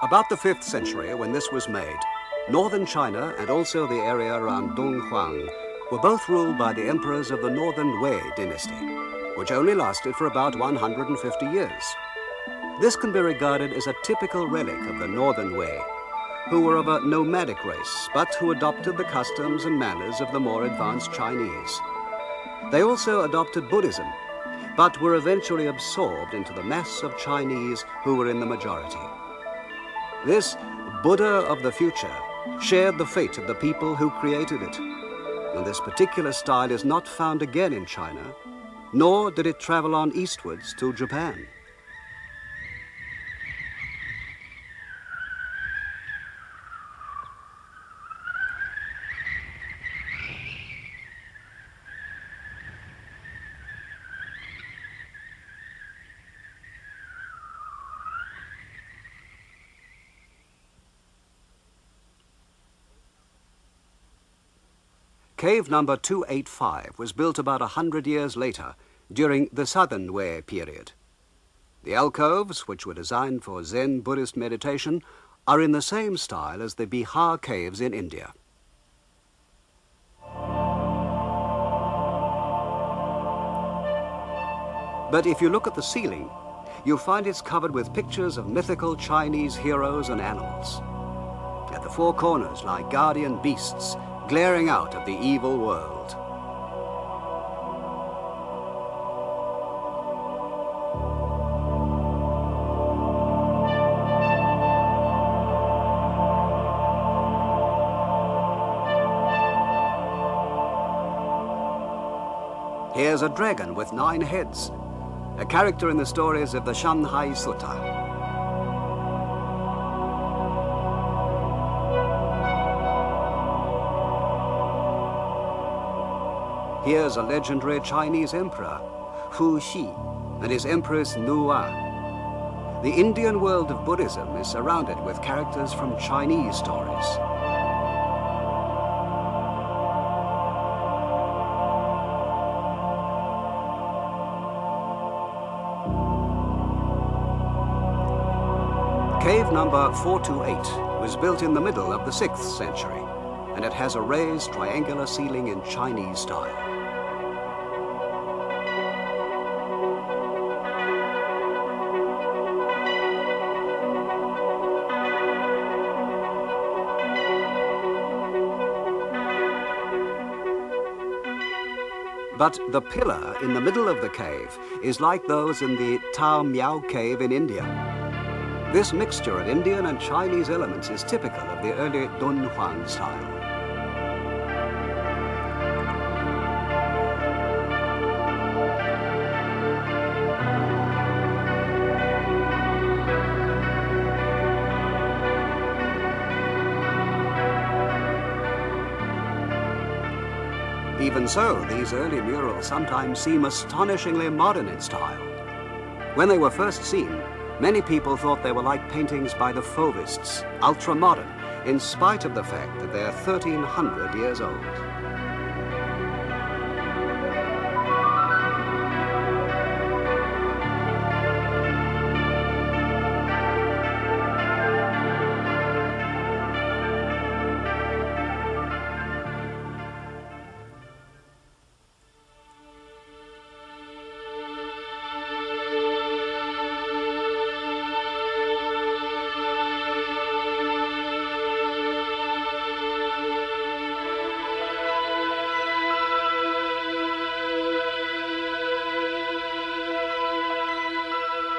About the 5th century, when this was made, northern China and also the area around Dunhuang were both ruled by the emperors of the Northern Wei dynasty, which only lasted for about 150 years. This can be regarded as a typical relic of the Northern Wei, who were of a nomadic race, but who adopted the customs and manners of the more advanced Chinese. They also adopted Buddhism, but were eventually absorbed into the mass of Chinese who were in the majority. This Buddha of the future shared the fate of the people who created it. And this particular style is not found again in China, nor did it travel on eastwards to Japan. Cave number 285 was built about a hundred years later, during the Southern Wei period. The alcoves, which were designed for Zen Buddhist meditation, are in the same style as the Bihar caves in India. But if you look at the ceiling, you'll find it's covered with pictures of mythical Chinese heroes and animals. At the four corners lie guardian beasts glaring out at the evil world. Here's a dragon with nine heads, a character in the stories of the Shanghai Sutta. Here's a legendary Chinese emperor, Fu Xi, and his empress Nuwa. The Indian world of Buddhism is surrounded with characters from Chinese stories. Cave number 428 was built in the middle of the 6th century, and it has a raised triangular ceiling in Chinese style. But the pillar in the middle of the cave is like those in the Tao Miao cave in India. This mixture of Indian and Chinese elements is typical of the early Dunhuang style. Even so, these early murals sometimes seem astonishingly modern in style. When they were first seen, many people thought they were like paintings by the Fauvists, ultra-modern, in spite of the fact that they're 1,300 years old.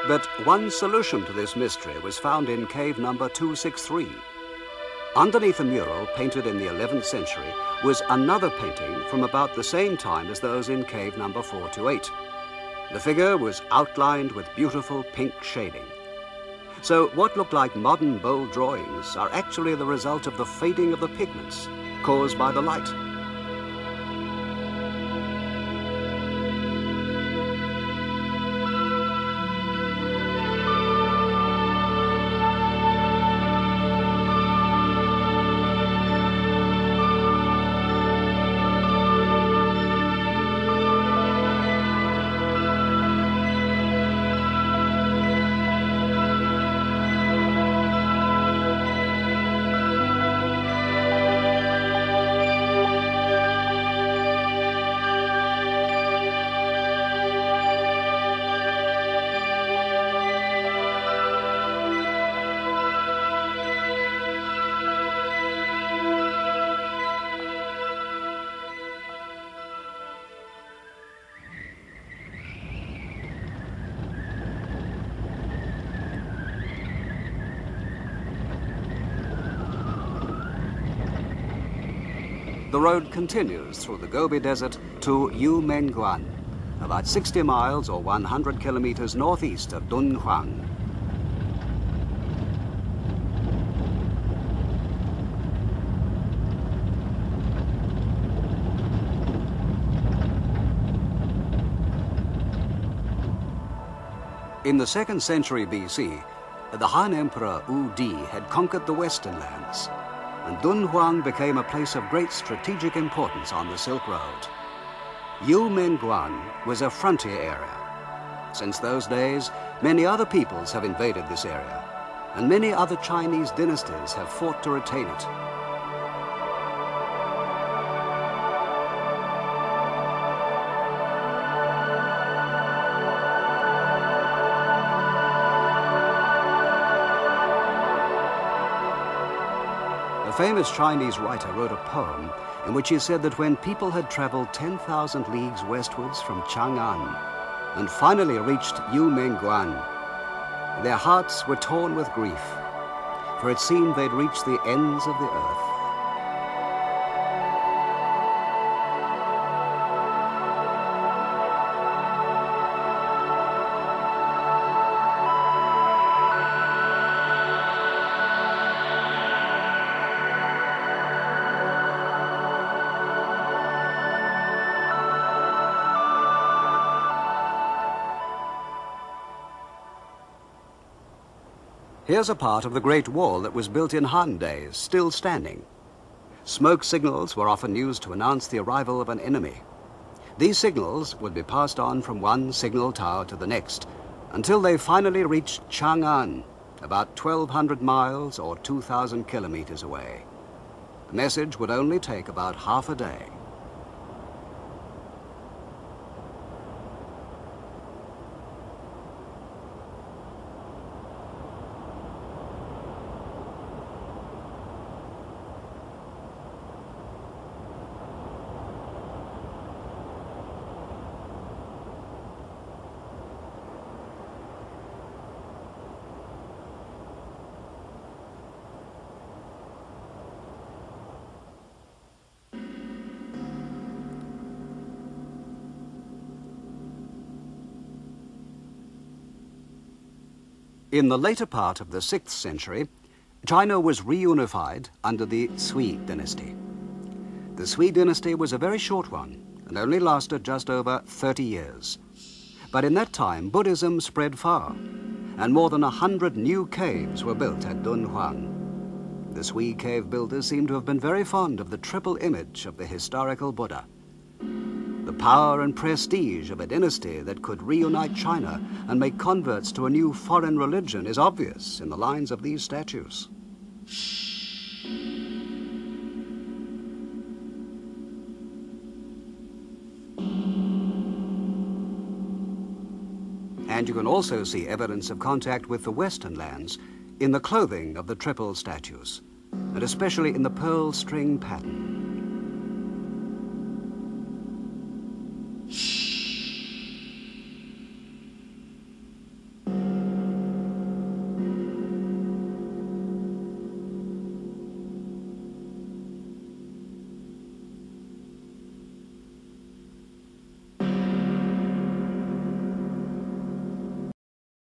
But one solution to this mystery was found in cave number 263. Underneath a mural painted in the 11th century was another painting from about the same time as those in cave number 428. The figure was outlined with beautiful pink shading. So what look like modern bold drawings are actually the result of the fading of the pigments caused by the light. The road continues through the Gobi Desert to Yumenguan, about 60 miles or 100 kilometers northeast of Dunhuang. In the second century BC, the Han Emperor Wu Di had conquered the western lands, and Dunhuang became a place of great strategic importance on the Silk Road. Yumenguan was a frontier area. Since those days, many other peoples have invaded this area, and many other Chinese dynasties have fought to retain it. Famous Chinese writer wrote a poem in which he said that when people had traveled 10,000 leagues westwards from Chang'an and finally reached Yumenguan, their hearts were torn with grief, for it seemed they'd reached the ends of the earth. Here's a part of the Great Wall that was built in Han days, still standing. Smoke signals were often used to announce the arrival of an enemy. These signals would be passed on from one signal tower to the next until they finally reached Chang'an, about 1,200 miles or 2,000 kilometers away. The message would only take about half a day. In the later part of the 6th century, China was reunified under the Sui dynasty. The Sui dynasty was a very short one and only lasted just over 30 years. But in that time, Buddhism spread far, and more than a hundred new caves were built at Dunhuang. The Sui cave builders seem to have been very fond of the triple image of the historical Buddha the power and prestige of a dynasty that could reunite China and make converts to a new foreign religion is obvious in the lines of these statues. And you can also see evidence of contact with the Western lands in the clothing of the triple statues, and especially in the pearl string pattern.